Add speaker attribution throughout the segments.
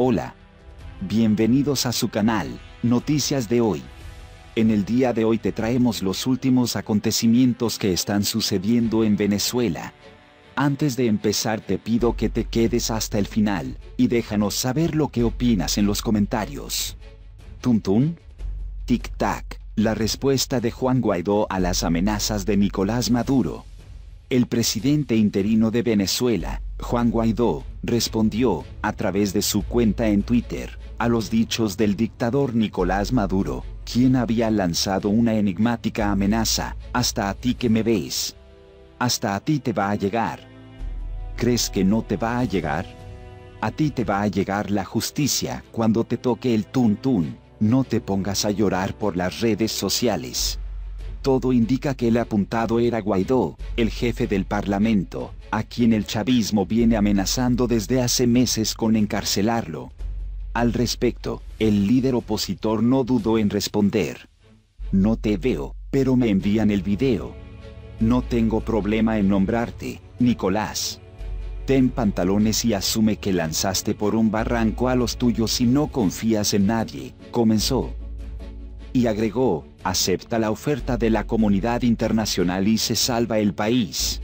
Speaker 1: Hola. Bienvenidos a su canal, Noticias de hoy. En el día de hoy te traemos los últimos acontecimientos que están sucediendo en Venezuela. Antes de empezar te pido que te quedes hasta el final, y déjanos saber lo que opinas en los comentarios. ¿Tuntún? Tic-tac, la respuesta de Juan Guaidó a las amenazas de Nicolás Maduro. El presidente interino de Venezuela, Juan Guaidó, respondió, a través de su cuenta en Twitter, a los dichos del dictador Nicolás Maduro, quien había lanzado una enigmática amenaza, hasta a ti que me ves. Hasta a ti te va a llegar. ¿Crees que no te va a llegar? A ti te va a llegar la justicia cuando te toque el tun no te pongas a llorar por las redes sociales. Todo indica que el apuntado era Guaidó, el jefe del Parlamento, a quien el chavismo viene amenazando desde hace meses con encarcelarlo. Al respecto, el líder opositor no dudó en responder. No te veo, pero me envían el video. No tengo problema en nombrarte, Nicolás. Ten pantalones y asume que lanzaste por un barranco a los tuyos y no confías en nadie, comenzó. Y agregó, acepta la oferta de la comunidad internacional y se salva el país.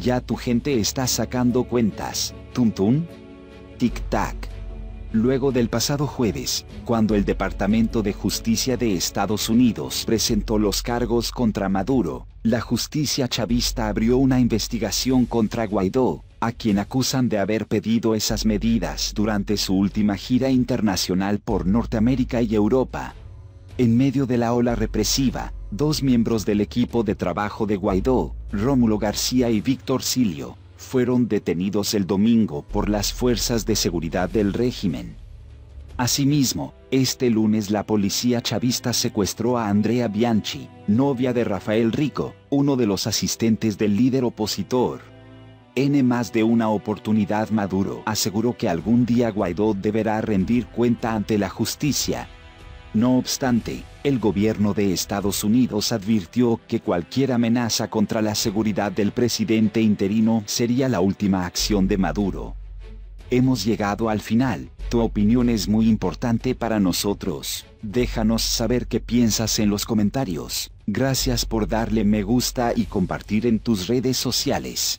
Speaker 1: Ya tu gente está sacando cuentas, tuntún. Tic-tac luego del pasado jueves, cuando el Departamento de Justicia de Estados Unidos presentó los cargos contra Maduro, la justicia chavista abrió una investigación contra Guaidó, a quien acusan de haber pedido esas medidas durante su última gira internacional por Norteamérica y Europa. En medio de la ola represiva, dos miembros del equipo de trabajo de Guaidó, Rómulo García y Víctor Silio, fueron detenidos el domingo por las fuerzas de seguridad del régimen. Asimismo, este lunes la policía chavista secuestró a Andrea Bianchi, novia de Rafael Rico, uno de los asistentes del líder opositor. En más de una oportunidad Maduro aseguró que algún día Guaidó deberá rendir cuenta ante la justicia, no obstante, el gobierno de Estados Unidos advirtió que cualquier amenaza contra la seguridad del presidente interino sería la última acción de Maduro. Hemos llegado al final, tu opinión es muy importante para nosotros, déjanos saber qué piensas en los comentarios, gracias por darle me gusta y compartir en tus redes sociales.